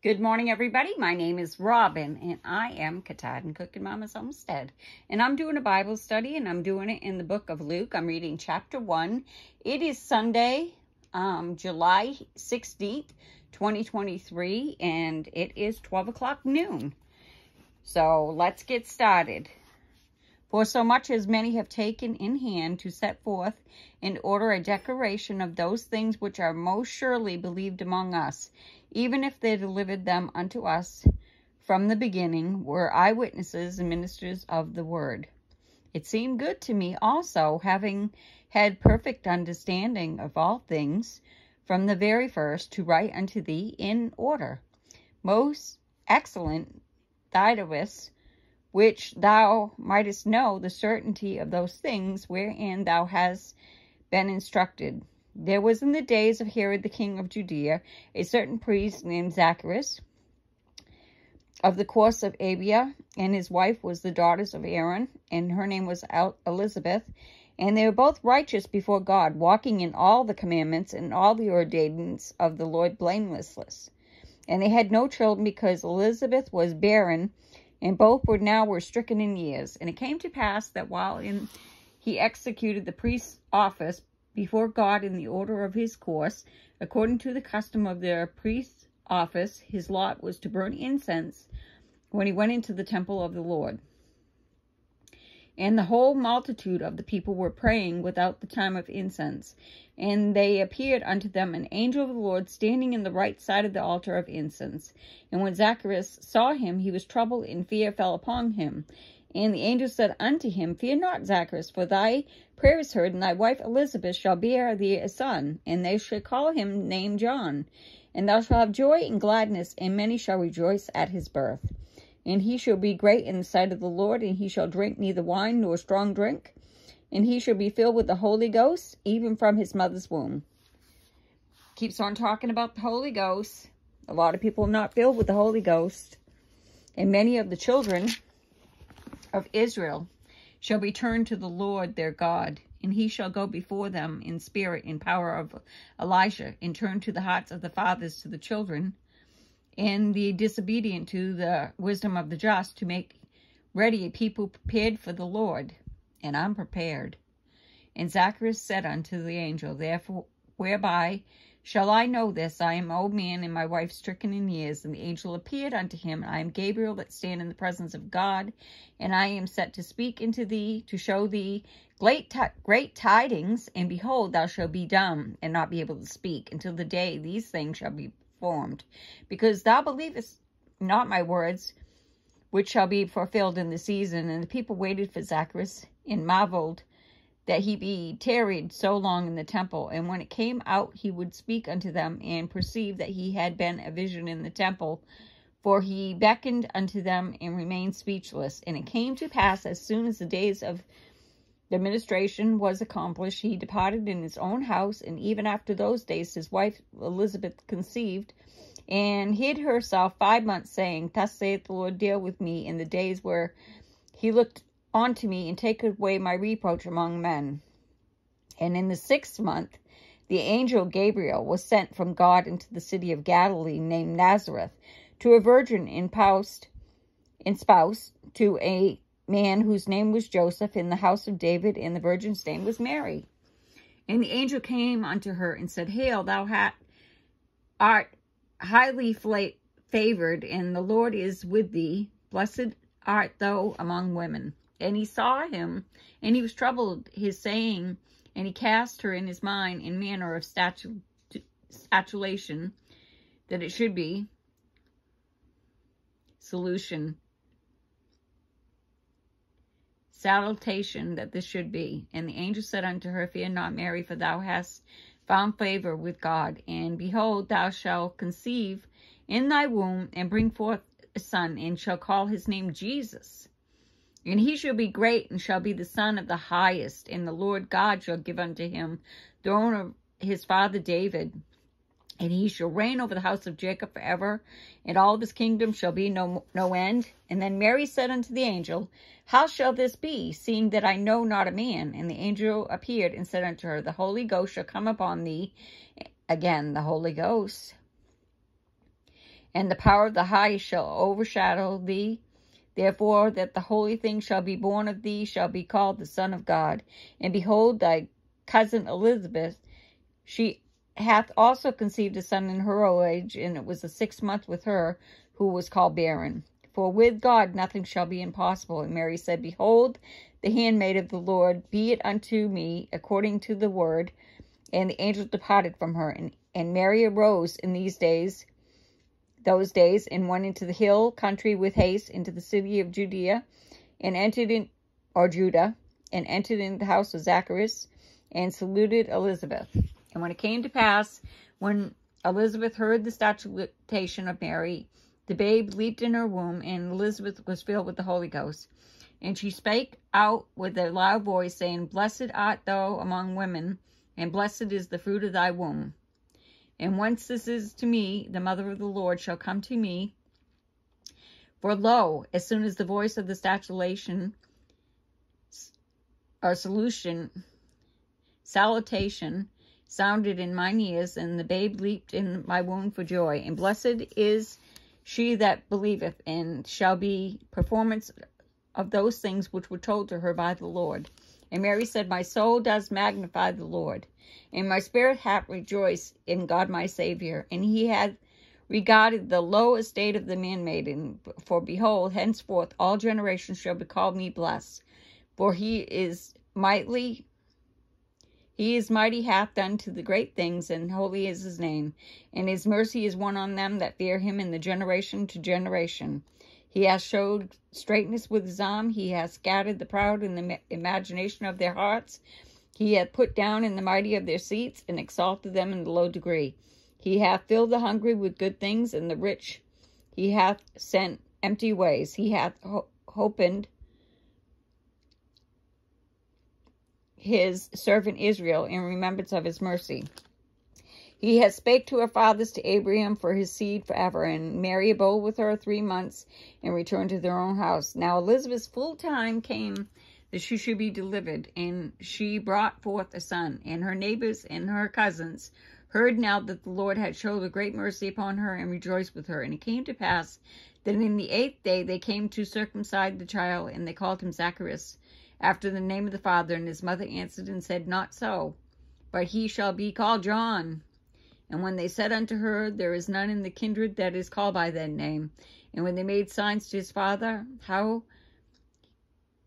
Good morning, everybody. My name is Robin, and I am Katahadin Kooking Mama's Homestead. And I'm doing a Bible study, and I'm doing it in the book of Luke. I'm reading chapter 1. It is Sunday, um, July 16th, 2023, and it is 12 o'clock noon. So let's get started. For so much as many have taken in hand to set forth in order a declaration of those things which are most surely believed among us, even if they delivered them unto us from the beginning, were eyewitnesses and ministers of the word. It seemed good to me also, having had perfect understanding of all things from the very first, to write unto thee in order, most excellent Didamus, which thou mightest know the certainty of those things wherein thou hast been instructed. There was in the days of Herod the king of Judea a certain priest named Zacharias of the course of Abia, and his wife was the daughter of Aaron, and her name was Elizabeth. And they were both righteous before God, walking in all the commandments and all the ordinances of the Lord blameless. And they had no children because Elizabeth was barren, and both were now were stricken in years. And it came to pass that while in he executed the priest's office before God in the order of his course, according to the custom of their priest's office, his lot was to burn incense when he went into the temple of the Lord. And the whole multitude of the people were praying without the time of incense. And they appeared unto them an angel of the Lord standing in the right side of the altar of incense. And when Zacharias saw him, he was troubled, and fear fell upon him. And the angel said unto him, Fear not, Zacharias, for thy prayer is heard, and thy wife Elizabeth shall bear thee a son, and they shall call him name John. And thou shalt have joy and gladness, and many shall rejoice at his birth. And he shall be great in the sight of the Lord, and he shall drink neither wine nor strong drink. And he shall be filled with the Holy Ghost, even from his mother's womb. Keeps on talking about the Holy Ghost. A lot of people are not filled with the Holy Ghost. And many of the children of Israel shall return to the Lord their God, and he shall go before them in spirit and power of Elijah, and turn to the hearts of the fathers to the children, and the disobedient to the wisdom of the just to make ready a people prepared for the Lord. And I'm prepared. And Zacharias said unto the angel, Therefore, whereby shall I know this? I am old man, and my wife stricken in years. And the angel appeared unto him, and I am Gabriel that stand in the presence of God, and I am set to speak unto thee, to show thee great, great tidings. And behold, thou shalt be dumb, and not be able to speak, until the day these things shall be performed. because thou believest not my words, which shall be fulfilled in the season. And the people waited for Zacharias and marveled that he be tarried so long in the temple. And when it came out, he would speak unto them and perceive that he had been a vision in the temple. For he beckoned unto them and remained speechless. And it came to pass as soon as the days of the ministration was accomplished, he departed in his own house, and even after those days his wife Elizabeth conceived, and hid herself five months, saying, Thus saith the Lord, deal with me in the days where he looked unto me, and take away my reproach among men. And in the sixth month, the angel Gabriel was sent from God into the city of Galilee, named Nazareth, to a virgin in post, in spouse to a man whose name was Joseph in the house of David, and the virgin's name was Mary. And the angel came unto her and said, Hail, thou art highly favored, and the Lord is with thee. Blessed art thou among women. And he saw him, and he was troubled, his saying, and he cast her in his mind in manner of statu statulation, that it should be solution salutation that this should be. And the angel said unto her, Fear not, Mary, for thou hast found favor with God. And behold, thou shalt conceive in thy womb, and bring forth a son, and shall call his name Jesus. And he shall be great, and shall be the son of the highest. And the Lord God shall give unto him the throne of his father David and he shall reign over the house of Jacob forever, and all of his kingdom shall be no, no end. And then Mary said unto the angel, How shall this be, seeing that I know not a man? And the angel appeared and said unto her, The Holy Ghost shall come upon thee, again the Holy Ghost, and the power of the highest shall overshadow thee. Therefore, that the holy thing shall be born of thee shall be called the Son of God. And behold, thy cousin Elizabeth, she hath also conceived a son in her old age, and it was the sixth month with her who was called barren. For with God nothing shall be impossible. And Mary said, Behold, the handmaid of the Lord, be it unto me according to the word. And the angel departed from her. And, and Mary arose in these days those days and went into the hill country with haste into the city of Judea and entered in, or Judah, and entered in the house of Zacharias and saluted Elizabeth. And when it came to pass, when Elizabeth heard the salutation of Mary, the babe leaped in her womb, and Elizabeth was filled with the Holy Ghost. And she spake out with a loud voice, saying, Blessed art thou among women, and blessed is the fruit of thy womb. And whence this is to me, the mother of the Lord shall come to me. For lo, as soon as the voice of the statulation or solution, salutation sounded in mine ears, and the babe leaped in my womb for joy. And blessed is she that believeth, and shall be performance of those things which were told to her by the Lord. And Mary said, My soul does magnify the Lord, and my spirit hath rejoiced in God my Saviour. And he hath regarded the low estate of the handmaiden. For behold, henceforth all generations shall be called me blessed. For he is mightily, he is mighty, hath done to the great things, and holy is his name. And his mercy is one on them that fear him in the generation to generation. He has showed straightness with his arm. He has scattered the proud in the imagination of their hearts. He hath put down in the mighty of their seats, and exalted them in the low degree. He hath filled the hungry with good things, and the rich he hath sent empty ways. He hath opened his servant Israel in remembrance of his mercy. He has spake to her fathers, to Abraham, for his seed forever. And Mary abode with her three months and returned to their own house. Now Elizabeth's full time came that she should be delivered, and she brought forth a son. And her neighbors and her cousins heard now that the Lord had showed a great mercy upon her and rejoiced with her. And it came to pass that in the eighth day they came to circumcise the child, and they called him Zacharias, after the name of the father. And his mother answered and said, Not so, but he shall be called John. And when they said unto her, There is none in the kindred that is called by that name. And when they made signs to his father, how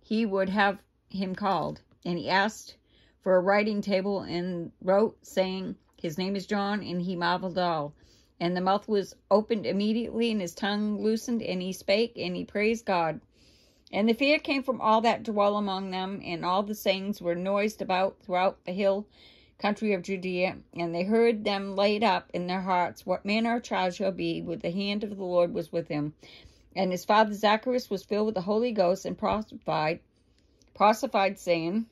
he would have him called. And he asked for a writing table and wrote, saying, His name is John, and he marveled all. And the mouth was opened immediately, and his tongue loosened, and he spake, and he praised God. And the fear came from all that dwell among them, and all the sayings were noised about throughout the hill country of Judea, and they heard them laid up in their hearts what manner of child shall be, with the hand of the Lord was with him. And his father Zacharias was filled with the Holy Ghost and prophesied, prophesied saying,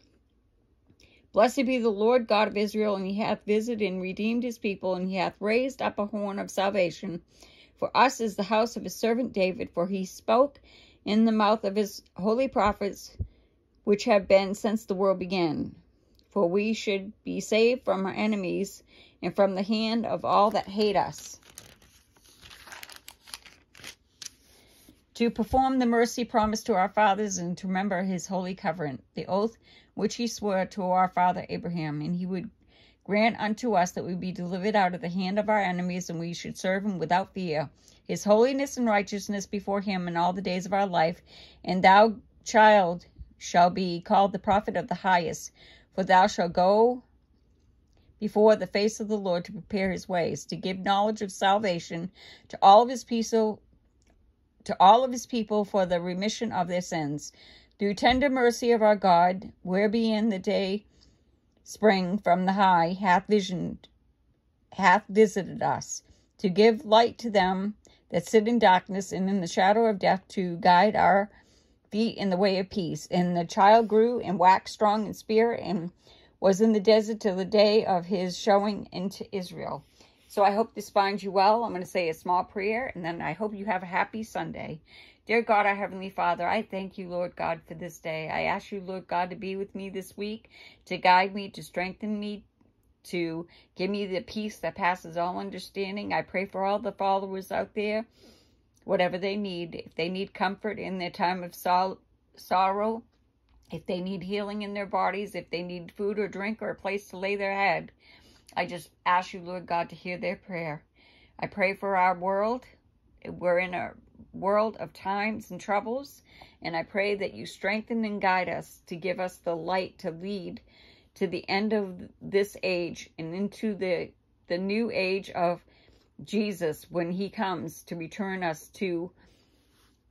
Blessed be the Lord God of Israel, and he hath visited and redeemed his people, and he hath raised up a horn of salvation for us is the house of his servant David, for he spoke in the mouth of his holy prophets, which have been since the world began for we should be saved from our enemies and from the hand of all that hate us. To perform the mercy promised to our fathers and to remember his holy covenant, the oath which he swore to our father Abraham, and he would grant unto us that we be delivered out of the hand of our enemies, and we should serve him without fear, his holiness and righteousness before him in all the days of our life. And thou, child, shall be called the prophet of the highest, for thou shalt go before the face of the Lord to prepare his ways, to give knowledge of salvation to all of his people, to all of his people for the remission of their sins. Through tender mercy of our God, wherein the day spring from the high hath visioned, hath visited us, to give light to them that sit in darkness and in the shadow of death, to guide our feet in the way of peace. And the child grew and waxed strong in spirit and was in the desert till the day of his showing into Israel. So I hope this finds you well. I'm going to say a small prayer, and then I hope you have a happy Sunday. Dear God, our Heavenly Father, I thank you, Lord God, for this day. I ask you, Lord God, to be with me this week, to guide me, to strengthen me, to give me the peace that passes all understanding. I pray for all the followers out there, whatever they need. If they need comfort in their time of sorrow, if they need healing in their bodies, if they need food or drink or a place to lay their head, I just ask you, Lord God, to hear their prayer. I pray for our world. We're in a world of times and troubles, and I pray that you strengthen and guide us to give us the light to lead to the end of this age and into the the new age of Jesus when he comes to return us to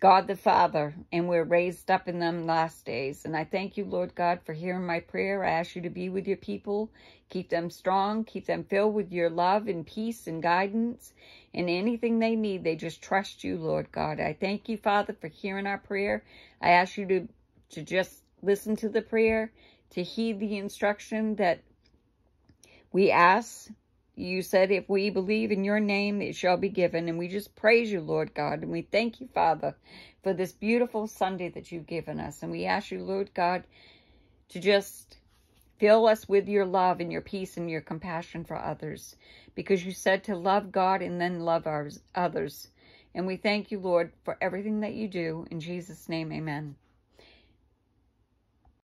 God the Father, and we're raised up in them last days. And I thank you, Lord God, for hearing my prayer. I ask you to be with your people, keep them strong, keep them filled with your love and peace and guidance. And anything they need, they just trust you, Lord God. I thank you, Father, for hearing our prayer. I ask you to, to just listen to the prayer, to heed the instruction that we ask you said if we believe in your name, it shall be given. And we just praise you, Lord God. And we thank you, Father, for this beautiful Sunday that you've given us. And we ask you, Lord God, to just fill us with your love and your peace and your compassion for others. Because you said to love God and then love ours, others. And we thank you, Lord, for everything that you do. In Jesus' name, amen.